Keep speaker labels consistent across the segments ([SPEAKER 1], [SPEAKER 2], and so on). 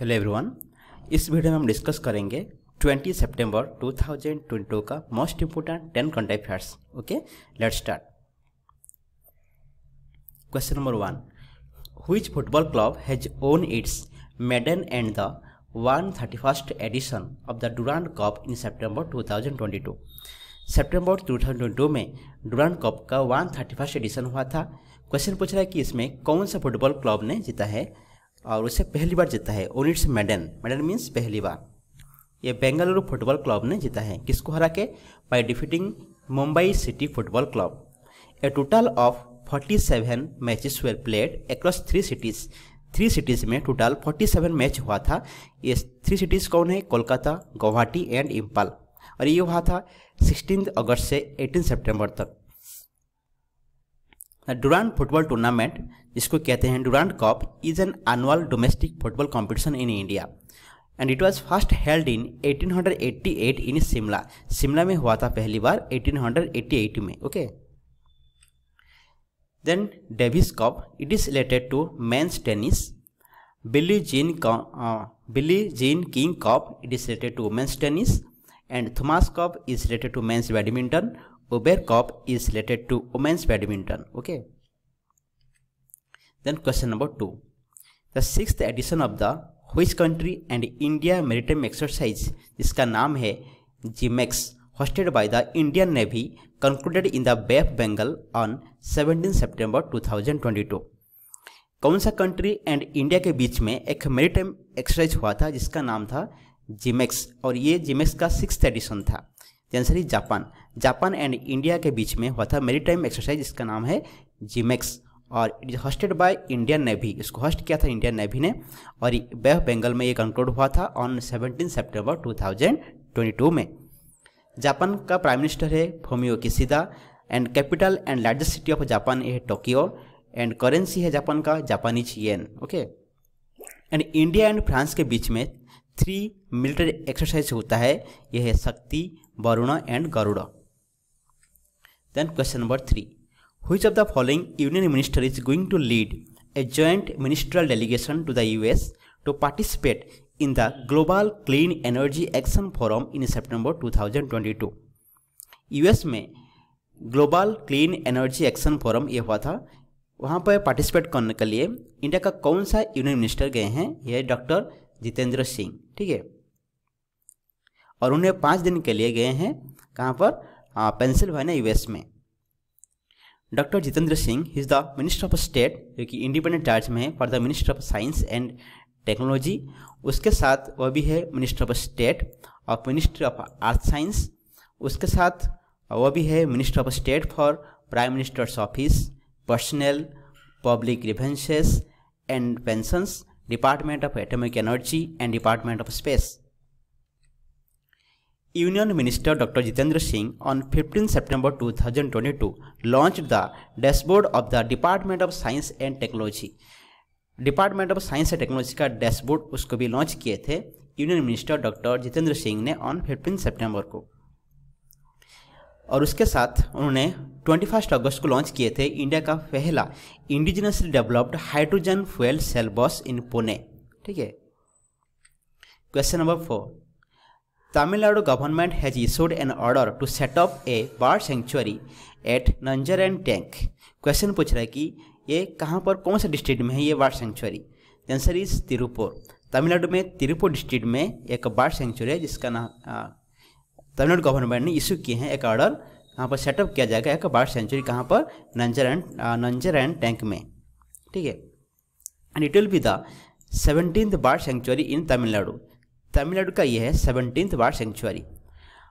[SPEAKER 1] Hello everyone इस video में हम डिस्कस करेंगे 20 सितंबर 2022 का most important 10 current affairs okay let's start question number one which football club has won its maiden and the 131st edition of the Durand Cup in September 2022 सितंबर 2022 में Durand cup का 131st addition हुआ था। Question पूछ रहा है कि इसमें कौन सा फुटबॉल क्लब ने जीता है? और उसे पहली बार जीता है won its maiden. Maiden means पहली बार। ये बेंगलुरु फुटबॉल क्लब ने जीता है। किसको हरा के? By defeating Mumbai City Football Club a total of 47 matches were played across three cities three cities में टोटल 47 मैच हुआ था। ये थ्री सिटीज़ कौन है? कोलकाता, गुवाहाटी एंड इम्पाल और ये हुआ था सिक्सटीन अगस्त से 18 सितंबर तक। डुरान फुटबॉल टूर्नामेंट जिसको कहते हैं Durand Cup is an annual domestic football competition in India and it was first held in 1888 in Shimla Shimla में हुआ था पहली बार 1888 में okay then Davis Cup it is related to men's tennis Billie Jean Billie Jean King Cup it is related to men's tennis and Thomas Cup is related to men's badminton Uber Cup is related to women's badminton okay then question number two the six edition of the which country and India maritime exercise जिसका नाम है JIMEX hosted by the Indian Navy concluded in the Bay Bengal on 17 September to कौन सा country and India के बीच में एक maritime exercise हुआ था, जिसका नाम था जिमेक्स और ये जिमेक्स का सिक्स एडिशन था। जैसे जापान जापान एंड इंडिया के बीच में हुआ था मेरी टाइम एक्सरसाइज इसका नाम है जिमेक्स और it is hosted by Indian Navy इसको होस्ट किया था इंडियन नेवी ने। और ऑफ़ बंगाल में ये कंक्लूड हुआ था ऑन 17 सितंबर 2022 में। जापान का प्राइम मिनिस्टर है Fumio Kishida and capital and largest city of Japan है टोक्यो एंड करेंसी है जापान का Japanese yen okay and India and France के बीच में थ्री मिलिट्री एक्सरसाइज होता है। यह है Shakti, Varuna and Garuda. Then question number three which of the following union minister is going to lead a joint ministerial delegation to the US to participate in the Global Clean Energy Action Forum in September 2022? US में Global Clean Energy Action Forum ये हुआ था वहाँ पर participate करने के लिए India का कौन सा यूनियन मिनिस्टर गए हैं ये डॉक्टर जितेंद्र सिंह ठीक है और उन्हें पाँच दिन के लिए गए हैं कहाँ पर पेंसिल्वानिया, यूएस में। Doctor Jitendra Singh is the minister of state जो कि इंडिपेंडेंट चार्ज में है for the minister of science and technology उसके साथ वह भी है मिनिस्टर ऑफ़ स्टेट और मिनिस्ट्री ऑफ़ आर्थ साइंस उसके साथ वह भी है minister of state for prime minister's office personnel public grievances and pensions department of atomic energy and department of space Union Minister Dr. Jitendra Singh on 15 September 2022 launched the dashboard of the Department of Science and Technology. Department of science and technology का dashboard उसको भी launch किए थे union minister doctor Jitendra Singh ने on 15 सितंबर को और उसके साथ उन्होंने 21 अगस्त को लॉन्च किए थे इंडिया का पहला indigenously developed hydrogen fuel cell bus in Pune ठीक है question number four Tamil Nadu government has issued an order to set up a bird sanctuary at Nanjaran Tank. Question पूछ रहा है कि ये कहाँ पर, कौन सा डिस्ट्रिक्ट में है ये bird sanctuary answer is Tiruppur Tamil Nadu में तिरुपुर डिस्ट्रिक्ट में एक बर्ड सेंचुरी है जिसका नाम तमिलनाडु गवर्नमेंट ने इशू किए हैं एक ऑर्डर कहाँ पर सेटअप किया जाएगा एक बर्ड सेंचुरी कहाँ पर? नंजरैन नंजरैन टैंक में। ठीक है? And it will be the seventeen bird sanctuary in Tamil Nadu Tamil Nadu का यह है बार सेंचुरी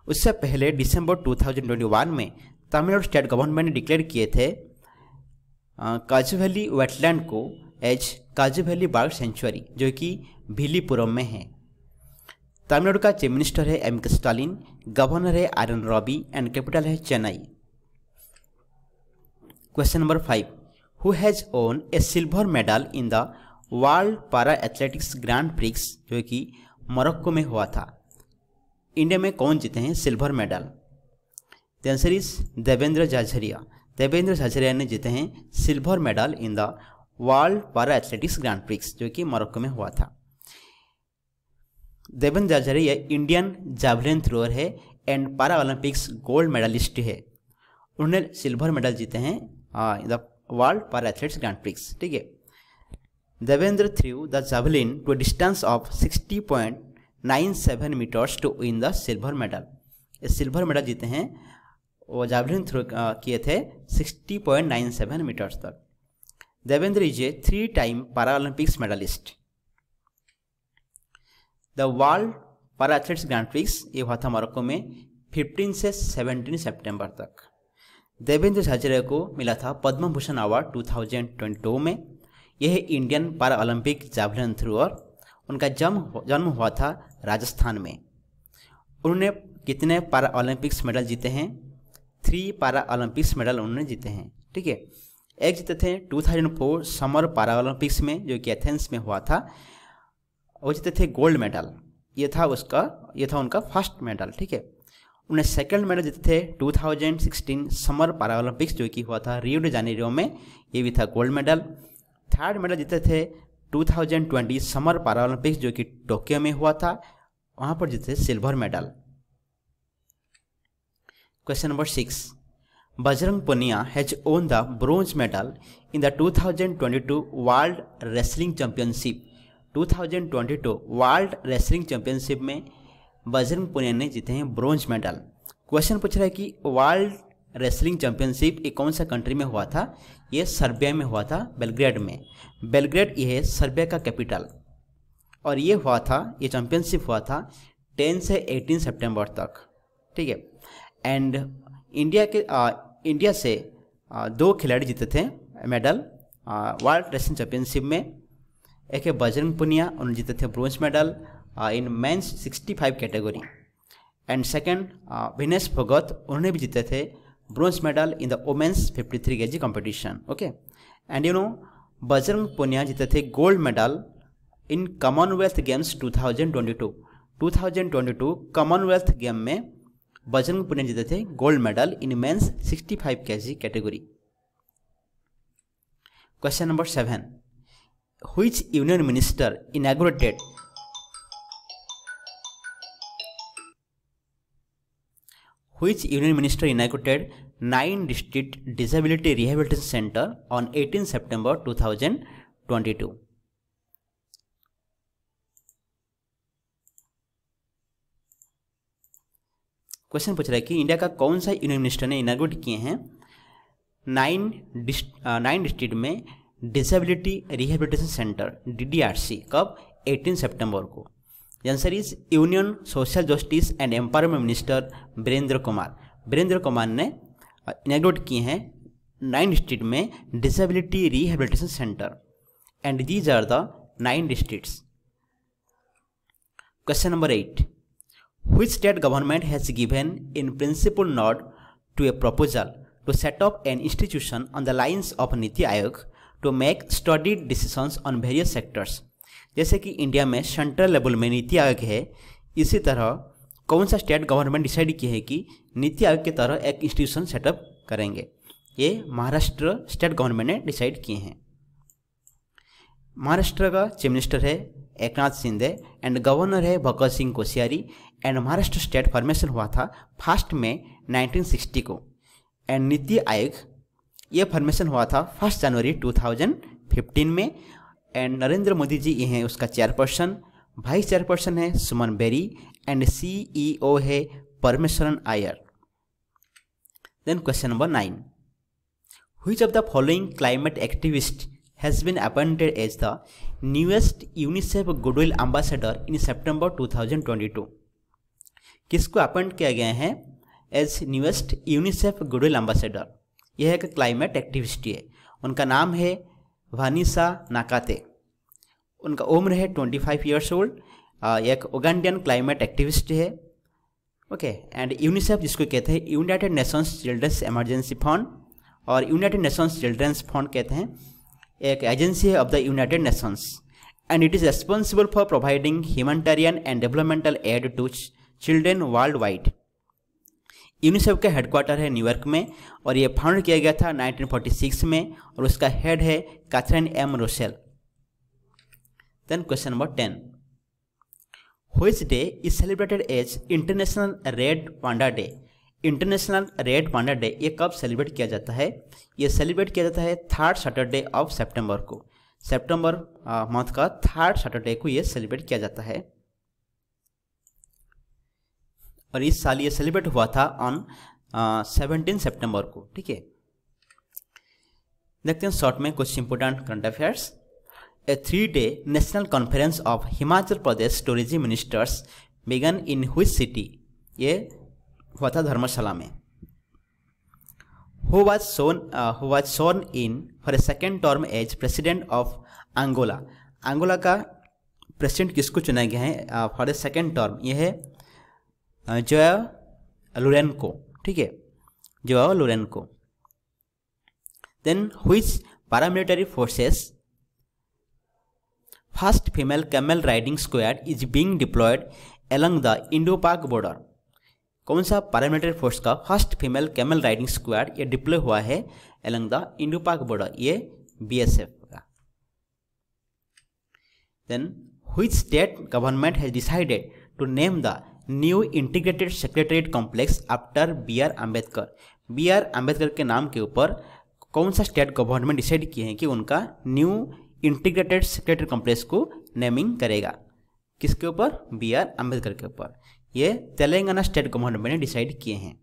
[SPEAKER 1] उससे पहले दिसंबर 2021 में तमिलनाडु स्टेट गवर्नमेंट ने डिक्लेयर किए थे काजू वैली वेटलैंड को as Kazhuveli bird sanctuary जो कि भिलीपुरम में है। तमिलनाडु का चीफ मिनिस्टर है एम के स्टालिन गवर्नर है R N Ravi and capital है Chennai question number five who has won a silver medal in the world para athletics grand prix जो कि मोरक्को में हुआ था। इंडिया में कौन जीते हैं? Silver medal. Answer is Devendra Jhajharia. Devendra Jhajharia ने जीते हैं silver medal in the world para athletics grand prix, जो कि मोरक्को में हुआ था। Devendra Jhajharia Indian javelin thrower है and para Olympics gold medallist है। उन्होंने सिल्वर मेडल जीते हैं in the world para athletes grand prix, ठीक है? Devendra threw the javelin to distance of 60.97 metres to win the silver medal ये silver medal जीते हैं। वो जावलिन थ्रो किए थे 60.97 मीटर्स तक Devendra is a three time para Olympics medallist the world para athletes grand prix ये हुआ था मोरक्को में 15 से 17 सितंबर तक। देवेंद्र झाझरे को मिला था पद्म भूषण अवार्ड 2022 में। यह इंडियन पारा ओलंपिक जावलिन थ्रोअर, उनका जन्म जन्म हुआ था राजस्थान में। उन्होंने कितने पारा ओलंपिक्स मेडल जीते हैं? थ्री पारा ओलंपिक्स मेडल उन्होंने जीते हैं, ठीक है? एक जीते थे 2004 समर पारा ओलंपिक्स में, जो कि एथेंस में हुआ था। वो जीते थे गोल्ड मेडल। ये था उसका, ये था उनका फ़र्स्ट मेडल, ठीक है? उन्हें सेकंड मेडल जीते थे 2016 समर पारा ओलंपिक्स जो कि हुआ था रियो डे जानेरियो में। ये भी था गोल्ड मेडल। थर्ड मेडल जीते थे 2020 समर पारा ओलंपिक्स जो कि टोक्यो में हुआ था। वहाँ पर जीते silver medal question number six Bajrang Punia has won the bronze medal in the 2022 world wrestling championship 2022 world wrestling championship में बजरंग पुनिया ने जीते हैं ब्रोंज मेडल क्वेश्चन पूछ रहा है कि वर्ल्ड रेसलिंग चैंपियनशिप ये कौन सा कंट्री में हुआ था? ये सर्बिया में हुआ था बेलग्रेड में। बेलग्रेड ये है सर्बिया का कैपिटल और ये हुआ था ये चैंपियनशिप हुआ था 10 से 18 सितंबर तक। ठीक है? एंड इंडिया के आ, इंडिया से आ, दो खिलाड़ी जीते थे मेडल वर्ल्ड रेसलिंग चैंपियनशिप में। एक है बजरंग पुनिया उन्होंने जीते थे bronze medal in men's 65 category and second Vinesh Bhagat उन्होंने भी जीते थे bronze medal in the women's 53 three K G competition okay and you know Bajrang Punia जीते थे gold medal in Commonwealth Games 2022 2022 Commonwealth game में बजरंग पुनिया जीते थे gold medal in men's 65 K G category question number seven which union minister inaugurated which union minister inaugurated 9 district disability rehabilitation center on 18 september 2022 question पूछ रहा है कि India का कौन सा यूनियन मिनिस्टर ने इनाग्रेट किए हैं नाइन नाइन डिस्ट्रिक्ट में डिसेबिलिटी रिहेबिलिटेशन सेंटर डीडीआरसी कब 18 सितंबर को answer is union social justice and empowerment minister Virendra Kumar Virendra Kumar ने इनाग्रेट किए हैं नाइन डिस्ट्रिक्ट में disability rehabilitation centre and these are the nine districts question number eight state government has given in principle nod to a proposal to set up an institution on the lines of Niti Aayog to make study decisions on various sectors जैसे कि India में central level में नीति आयोग है, इसी तरह कौन सा state government decide किया है कि नीति आयोग की तरह एक इंस्टीट्यूशन सेटअप करेंगे? ये महाराष्ट्र स्टेट गवर्नमेंट ने डिसाइड किए हैं। महाराष्ट्र का चीफ मिनिस्टर है एकनाथ शिंदे एंड गवर्नर है Bhagat Singh Koshyari and Maharashtra state formation हुआ था फ़र्स्ट में 1960 को। एंड नीति आयोग, ये फॉर्मेशन हुआ था फ़र्स्ट जनवरी 2015 में। एंड नरेंद्र मोदी जी ये हैं उसका चेयरपर्सन वाइस चेयरपर्सन है सुमन बेरी एंड सीईओ है Parameswaran Iyer then question number nine which of the following climate activist has been appointed as the newest UNICEF Goodwill Ambassador in September 2022? किसको appoint किया गया है as newest UNICEF goodwill ambassador यह एक climate activist है। उनका नाम है वानिसा नाकाते उनका उम्र है ट्वेंटी फाइव ईयर्स ओल्ड एक उगांडियन क्लाइमेट एक्टिविस्ट है। ओके एंड यूनिसेफ जिसको कहते हैं United Nations children's emergency fund और यूनाइटेड नेशंस चिल्ड्रंस फंड कहते हैं, एक एजेंसी है of the United Nations and it is responsible for providing humanitarian and developmental aid to children worldwide UNICEF का headquarter है न्यूयॉर्क में और ये फाउंड किया गया था 1946 में और उसका हेड है Catherine M Russell then question number ten which day is celebrated as International Red Panda Day International Red Panda Day ये कब सेलिब्रेट किया जाता है? ये सेलिब्रेट किया जाता है थर्ड सैटरडे ऑफ़ सेप्टेम्बर को। सेप्टेम्बर मंथ का थर्ड सैटरडे को ये सेलिब्रेट किया जाता है। और इस साल ये सेलिब्रेट हुआ था ऑन सेवनटीन सितंबर को, ठीक है? देखते हैं शॉर्ट में कुछ important current affairs a three day national conference of Himachal Pradesh tourism ministers began in which city ये हुआ था धर्मशाला में। Who was sworn who was sworn in for a second term as president of Angola Angola का president किसको चुना गया है? For a second term ये है जो लुरेनको, ठीक है? Joao Lourenco. Then which paramilitary forces? First female camel riding squad is being deployed along the Indo-Pak border. कौन सा पैरामिलिट्री फोर्स का first female camel riding squad ये डिप्लॉय हुआ है along the Indo Pak border ये BSF का। Then which state government has decided to name the new integrated secretariat complex after B R Ambedkar B R Ambedkar के नाम के ऊपर कौन सा स्टेट गवर्नमेंट डिसाइड किए हैं कि उनका न्यू इंटीग्रेटेड सेक्रेटरी कॉम्प्लेक्स को नेमिंग करेगा? किसके ऊपर? बी आर अंबेडकर के ऊपर। ये तेलंगाना स्टेट गवर्नमेंट ने डिसाइड किए हैं।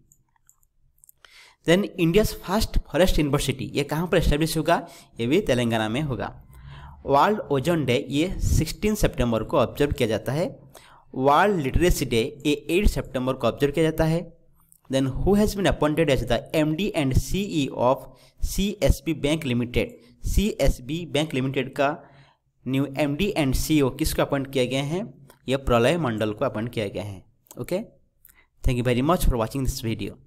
[SPEAKER 1] Then India's first forest university, ये कहाँ पर इस्टेब्लिश होगा? ये भी तेलंगाना में होगा। वर्ल्ड ओजोन डे, ये 16 सितंबर को ऑब्ज़र्व किया जाता है। वर्ल्ड लिटरेसी डे ये एट सेप्टेम्बर को ऑब्ज़र्व किया जाता है। Then who has been appointed as the M D and C E of C S B bank limited C S B bank limited का new M D and C O किसको appoint किया गया है? यह प्रलय मंडल को अपॉइंट किया गया है। Okay thank you very much for watching this video